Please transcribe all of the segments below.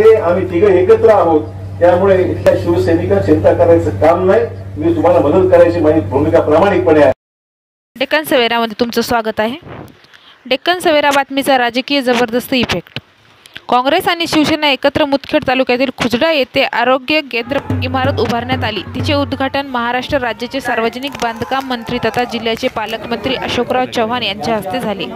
मध्ये आम्ही तिघे एकत्र आहोत. त्यामुळे इथल्या शिवसैनिकांना चिंता करायचं काम नाही. मी तुम्हाला मदत करायची माझी भूमिका प्रामाणिकपणे आहे. डेक्कन सवेरामध्ये तुमचं स्वागत आहे. डेक्कन सवेरा बातमीचा राजकीय जबरदस्त इफेक्ट काँग्रेस आणि शिवसेना एकत्र मुदखेड तालुक्यातील खुजडा येथे आरोग्य केंद्र इमारत उभारण्यात आली. तिचे उद्घाटन महाराष्ट्र राज्याचे सार्वजनिक बांधकाम मंत्री तथा जिल्ह्याचे पालकमंत्री अशोकराव चव्हाण यांच्या हस्ते झाले.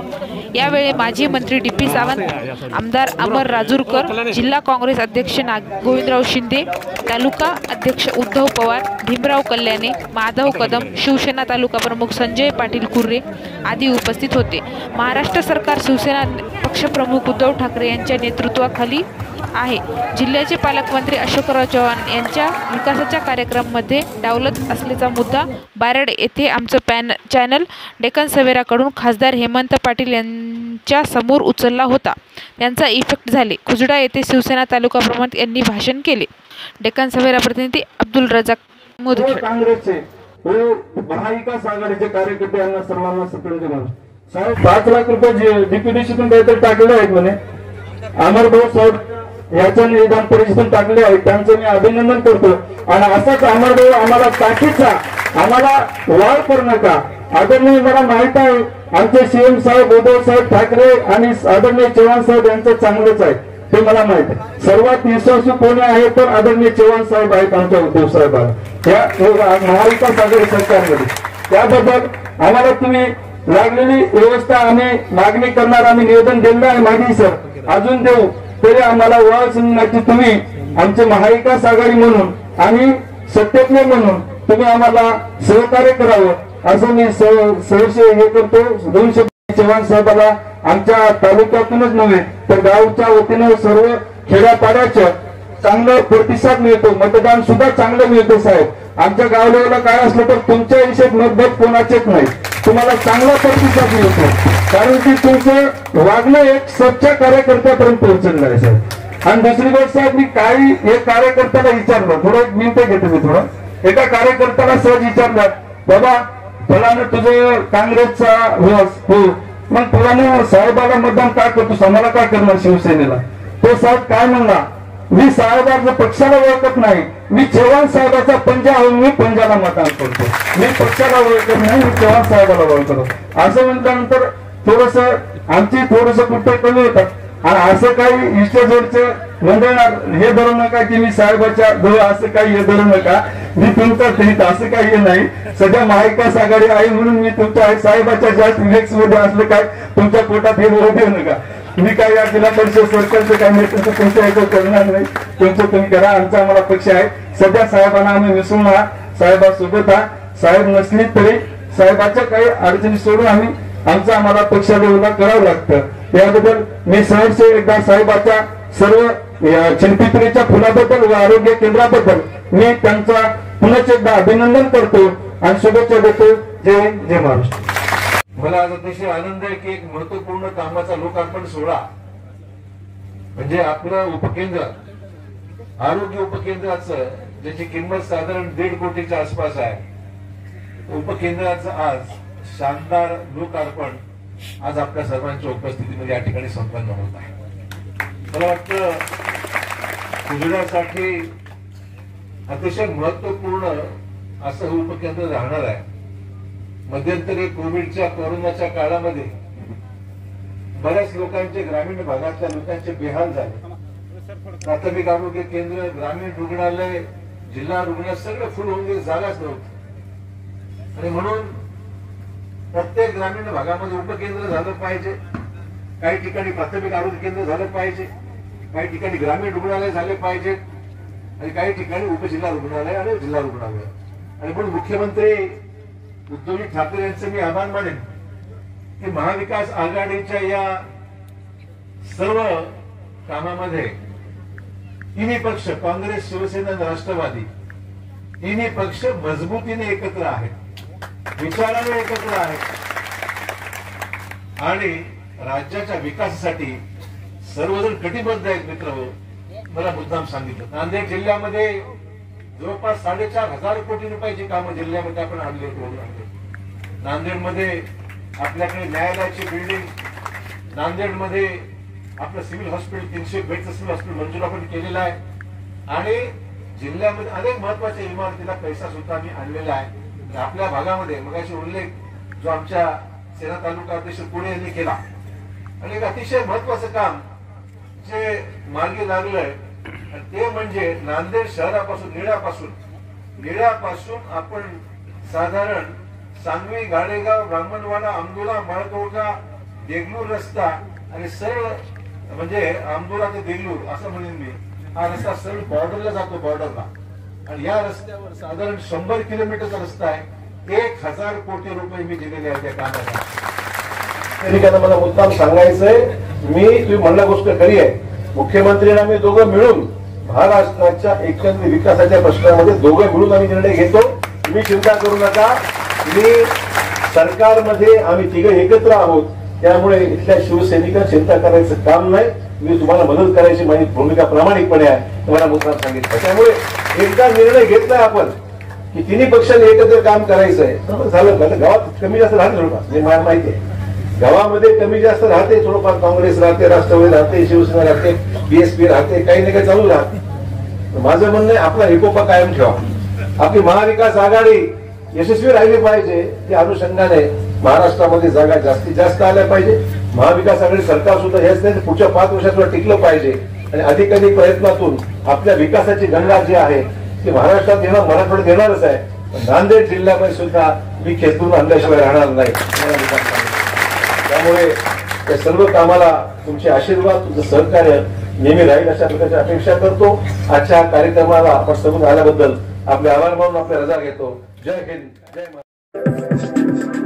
यावेळी माजी मंत्री डी पी सावंत आमदार अमर राजूरकर जिल्हा काँग्रेस अध्यक्ष नाग गोविंदराव शिंदे तालुका अध्यक्ष उद्धव पवार भीमराव कल्याणे माधव कदम शिवसेना तालुका प्रमुख संजय पाटील कुर्रे आदी उपस्थित होते. महाराष्ट्र सरकार शिवसेना पक्षप्रमुख उद्धव ठाकरे यांच्या नेतृत्वाखाली आहे. जिल्ह्याचे पालकमंत्री अशोकराव चव्हाण यांच्या विकासाच्या कार्यक्रमामध्ये डावलत असल्याचा मुद्दा बारड येथे आमचं पॅन चॅनल डेक्कन सवेराकडून खासदार हेमंत पाटील यांच्या समोर उचलला होता. त्यांचा इफेक्ट झाले. खुजडा येथे शिवसेना तालुका प्रमुख यांनी भाषण केले. डेक्कन सवेरा प्रतिनिधी अब्दुल रजाक मोदी काँग्रेसचे महाविकास आघाडीचे कार्यकर्ते यांना सर्वांना पाच लाख रुपये डीपीडीसीतून काहीतरी टाकले आहेत म्हणे. अमरभाऊ साहेब याच्या निदान परिषदेतून टाकले आहे. त्यांचं मी अभिनंदन करतो. आणि असाच अमरभाऊ आम्हाला ताकीचा आम्हाला वाढ करू नका. आदरणीय मला माहीत आहे आमचे सीएम साहेब उद्धव साहेब ठाकरे आणि आदरणीय चव्हाण साहेब यांचं चांगलंच आहे. ते मला माहीत आहे. सर्वात विश्वासू कोणी आहे तर आदरणीय चव्हाण साहेब आहेत आमच्या उद्धव साहेबांना. या महाविकास आघाडी सरकारमध्ये. त्याबद्दल आम्हाला तुम्ही लागलेली व्यवस्था आणि मागणी करणार आम्ही निवेदन दिलं आहे मागणी सर. अजून देऊ. तरी आम्हाला वळची तुम्ही. आमचे महाविकास आघाडी म्हणून आणि सत्तेतले म्हणून तुम्ही आम्हाला सहकार्य करावं. असं मी सहशे हे करतो. दोन शब्द चव्हाण साहेबाला आमच्या तालुक्यातूनच नव्हे तर गावच्या वतीनं सर्व खेड्यापाड्याचं चांगलं प्रतिसाद मिळतो. मतदान सुद्धा चांगलं मिळतं साहेब. आमच्या गाव लेवलला काय असलं तर तुमच्या विषयात मतभेद कोणाचेच नाही. तुम्हाला चांगला प्रतिसाद मिळतो. कारण की तुमचं वागणं एक स्वच्छ कार्यकर्त्यापर्यंत पोहोचलेलं आहे साहेब. आणि दुसरी गोष्ट साहेब मी काही एक कार्यकर्त्याला विचारलं. थोडं एक मिनिट घेतो मी थोडं. एका कार्यकर्त्याला सहज विचारलं बाबा फलानं तुझं काँग्रेसचा हो मग फलानं साहेबाला मतदान काय करतोस? आम्हाला काय करणार शिवसेनेला? तो साहेब काय म्हणला मी साहेबांच्या पक्षाला ओळखत नाही. मी चव्हाण साहेबाचा पंजा होऊन मी पंजाला मतदान करतो. मी पक्षाला ओळखत नाही मी चव्हाण साहेबाला ओळखतो. असं म्हटल्यानंतर थोडस आमची थोडस कुठे कमी होतात आणि असं काही इष्टजोडचं मंडळ हे धरू नका की मी साहेबाच्या जवळ असं काही हे धरू नका. मी तुमचा तरी असं काही हे नाही. सध्या महाविकास आघाडी आहे म्हणून मी तुमच्या साहेबाच्या जास्त विवेक्समध्ये असलं काय तुमच्या पोटात हे बोलू देऊ नका. मी काय या जिल्हा परिषद सरकारचं काही नेतृत्व तुमच्या याचं करणार नाही. तुमचं तुम्ही करा आमचा आम्हाला पक्ष आहे. सध्या साहेबांना आम्ही मिसळून आहात साहेबासोबत आहात साहेब नसली तरी साहेबाच्या काही अडचणी सोडून आम्ही आमचं आम्हाला पक्षाला करावं लागतं. याबद्दल मी सहर्ष एकदा साहेबाच्या सर्व चिंपित्रीच्या फुलाबद्दल व आरोग्य केंद्राबद्दल मी त्यांचा पुनच एकदा अभिनंदन करतो आणि शुभेच्छा देतो. जय जय महाराष्ट्र. मला आज अतिशय आनंद आहे की एक महत्त्वपूर्ण कामाचा लोकार्पण सोहळा म्हणजे आपलं उपकेंद्र आरोग्य उपकेंद्राचं ज्याची किंमत साधारण दीड कोटीच्या आसपास आहे उपकेंद्राचं आज शानदार लोकार्पण आज आपल्या सर्वांच्या उपस्थितीमध्ये या ठिकाणी संपन्न होत आहे. मला वाटतं गुजरातसाठी अतिशय महत्त्वपूर्ण असं हे उपकेंद्र राहणार आहे. मध्यंतरी कोविडच्या कोरोनाच्या काळामध्ये बऱ्याच लोकांचे ग्रामीण भागातल्या लोकांचे बेहाल झाले. प्राथमिक आरोग्य केंद्र ग्रामीण रुग्णालय जिल्हा रुग्णालय सगळं फुल होऊन गेले जागाच नव्हती. आणि म्हणून प्रत्येक ग्रामीण भागामध्ये उपकेंद्र झालं पाहिजे. काही ठिकाणी प्राथमिक आरोग्य केंद्र झालं पाहिजे. काही ठिकाणी ग्रामीण रुग्णालय झाले पाहिजेत आणि काही ठिकाणी उपजिल्हा रुग्णालय आणि जिल्हा रुग्णालय. आणि म्हणून मुख्यमंत्री उद्धवजी ठाकरे यांचं मी आभार मानेन की महाविकास आघाडीच्या या सर्व कामामध्ये तिन्ही पक्ष काँग्रेस शिवसेना राष्ट्रवादी तिन्ही पक्ष मजबूतीने एकत्र आहेत. विचाराने एकत्र आहेत आणि राज्याच्या विकासासाठी सर्वजण कटिबद्ध आहेत मित्र. मला मुद्दाम सांगितलं. नांदेड जिल्ह्यामध्ये जवळपास साडेचार हजार कोटी रुपयाची कामं जिल्ह्यामध्ये आपण आणले नांदेडमध्ये आपल्याकडे न्यायालयाची बिल्डिंग नांदेडमध्ये आपलं सिव्हिल हॉस्पिटल तीनशे बेडचं सिव्हिल हॉस्पिटल मंजूर आपण केलेलं आहे. आणि जिल्ह्यामध्ये अनेक महत्त्वाच्या इमारतीला पैसा सुद्धा आम्ही आणलेला आहे. आपल्या भागामध्ये मगाशी उल्लेख जो आमच्या सेना तालुका अध्यक्ष पुणे यांनी केला. आणि एक अतिशय महत्वाचं काम जे मार्गी लागलंय ते म्हणजे नांदेड शहरापासून निळ्यापासून. निळ्यापासून आपण साधारण सांगवी गाडेगाव ब्राह्मणवाडा आंदोला माळकवटा देगलूर रस्ता आणि सरळ म्हणजे आंदोला ते देगलूर असं म्हणेन मी. हा रस्ता सरळ बॉर्डरला जातो बॉर्डरला आणि या रस्त्यावर साधारण शंभर किलोमीटरचा रस्ता आहे एक हजार कोटी रुपये मी दिलेले आहेत त्या कामाला. सैनिकांना मला मुद्दाम सांगायचंय मी तुम्ही म्हणल्या गोष्ट खरी आहे. मुख्यमंत्री आणि आम्ही दोघं मिळून महाराष्ट्राच्या एकंदरीत विकासाच्या प्रश्नामध्ये दोघं मिळून आम्ही निर्णय घेतो. तुम्ही चिंता करू नका. मी सरकारमध्ये आम्ही तिघं एकत्र आहोत. त्यामुळे इथल्या शिवसैनिकांना चिंता करायचं काम नाही. मी तुम्हाला मदत करायची माझी भूमिका प्रामाणिकपणे आहे तुम्हाला मुद्दाम सांगितलं. त्यामुळे एकदा निर्णय घेतलाय आपण की तिन्ही पक्षांनी एकत्र काम करायचंय आहे झालं आता गावात कमी जास्त राहते थोडंफार हे मला माहिती आहे. गावामध्ये कमी जास्त राहते थोडंफार काँग्रेस राहते राष्ट्रवादी राहते शिवसेना राहते बीएसपी राहते काही ना काही चालू राहते. माझं म्हणणं आहे आपला एकोपा कायम ठेवा. आपली महाविकास आघाडी यशस्वी राहिली पाहिजे त्या अनुषंगाने महाराष्ट्रामध्ये जागा जास्तीत जास्त आल्या पाहिजे. महाविकास आघाडी सरकार सुद्धा हेच नाही पुढच्या पाच वर्षात सुद्धा टिकलं पाहिजे आणि अधिक प्रयत्नातून आपल्या विकासाची गंगा जी आहे ती महाराष्ट्रात देणार मराठवाड्यात देणारच आहे नांदेड जिल्ह्यामध्ये सुद्धा मी खेचून आणल्याशिवाय राहणार नाही त्यामुळे या सर्व कामाला तुमचे आशीर्वाद तुमचं सहकार्य नेहमी राहील अशा प्रकारची अपेक्षा करतो आजच्या कार्यक्रमाला आपण समोर आल्याबद्दल आपले आभार मानून आपले रजा घेतो जय हिंद जय महाराष्ट्र